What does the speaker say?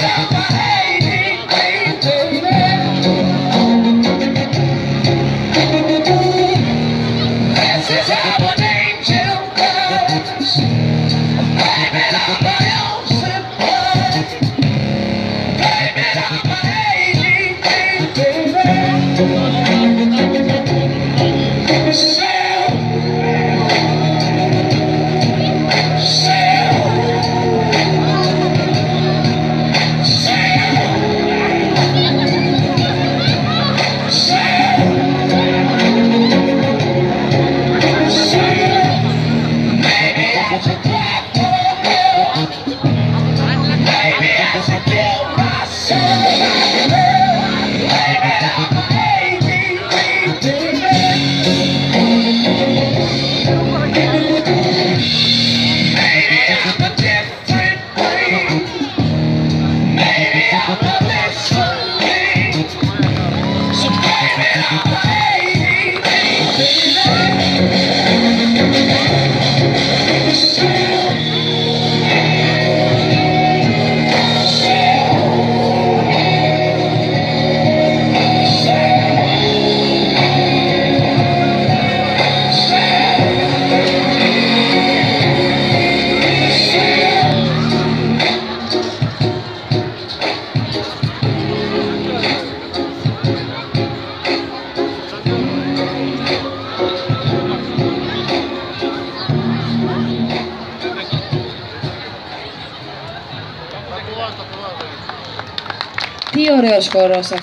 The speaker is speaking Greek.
Yeah. Música Τι ωραίος χορός αυτός.